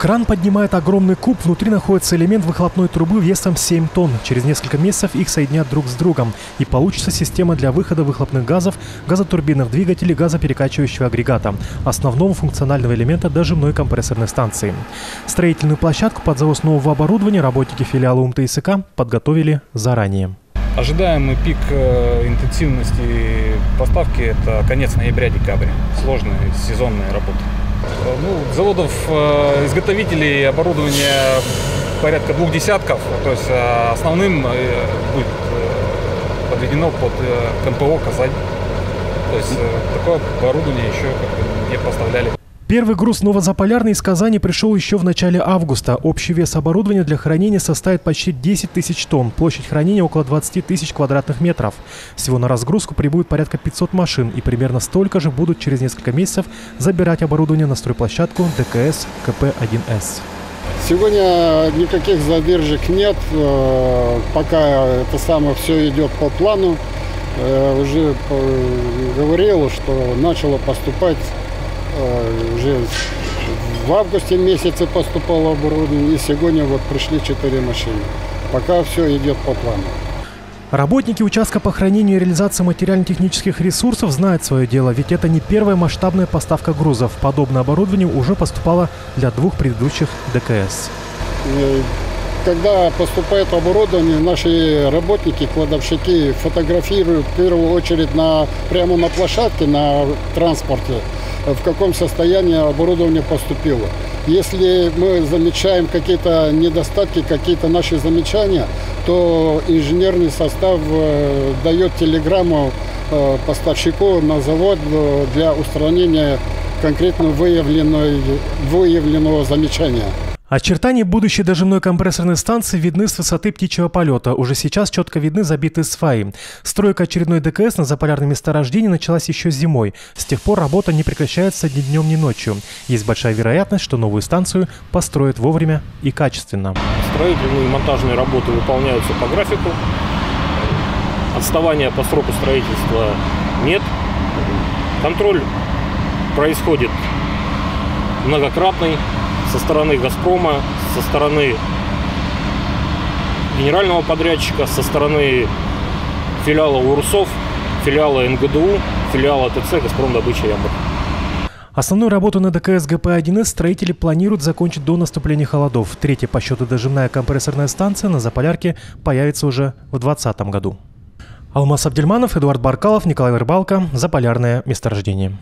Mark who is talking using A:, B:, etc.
A: Кран поднимает огромный куб, внутри находится элемент выхлопной трубы весом 7 тонн. Через несколько месяцев их соединят друг с другом, и получится система для выхода выхлопных газов, газотурбинных двигателей, газоперекачивающего агрегата, основного функционального элемента дожимной компрессорной станции. Строительную площадку под завоз нового оборудования работники филиала УМТСК подготовили заранее.
B: Ожидаемый пик э, интенсивности поставки – это конец ноября-декабря. Сложные сезонные работы. Ну, заводов э, изготовителей оборудования порядка двух десятков. То есть э, основным будет подведено под КМПО «Казань». То есть такое оборудование еще не поставляли.
A: Первый груз Новозаполярный из Казани пришел еще в начале августа. Общий вес оборудования для хранения составит почти 10 тысяч тонн. Площадь хранения около 20 тысяч квадратных метров. Всего на разгрузку прибудет порядка 500 машин и примерно столько же будут через несколько месяцев забирать оборудование на стройплощадку ДКС КП-1С.
C: Сегодня никаких задержек нет, э, пока это самое все идет по плану. Э, уже говорил, что начало поступать Э, уже в августе месяце поступало оборудование, и сегодня вот пришли четыре машины. Пока все идет по плану.
A: Работники участка по хранению и реализации материально-технических ресурсов знают свое дело, ведь это не первая масштабная поставка грузов. Подобное оборудование уже поступало для двух предыдущих ДКС.
C: Э, когда поступает оборудование, наши работники, кладовщики фотографируют в первую очередь на, прямо на площадке, на транспорте, в каком состоянии оборудование поступило. Если мы замечаем какие-то недостатки, какие-то наши замечания, то инженерный состав э, дает телеграмму э, поставщику на завод э, для устранения конкретно выявленного, выявленного замечания.
A: Очертания будущей дожимной компрессорной станции видны с высоты птичьего полета. Уже сейчас четко видны забитые сваи. Стройка очередной ДКС на заполярном месторождении началась еще зимой. С тех пор работа не прекращается ни днем, ни ночью. Есть большая вероятность, что новую станцию построят вовремя и качественно.
D: Строительные и монтажные работы выполняются по графику. Отставания по сроку строительства нет. Контроль происходит многократный со стороны «Газпрома», со стороны генерального подрядчика, со стороны филиала УРСОВ, филиала НГДУ, филиала ТЦ «Газпром добыча Ямбр».
A: Основную работу на ДКС ГП-1С строители планируют закончить до наступления холодов. Третья по счету дожимная компрессорная станция на Заполярке появится уже в 2020 году. Алмаз Абдельманов, Эдуард Баркалов, Николай Рыбалко. Заполярное месторождение.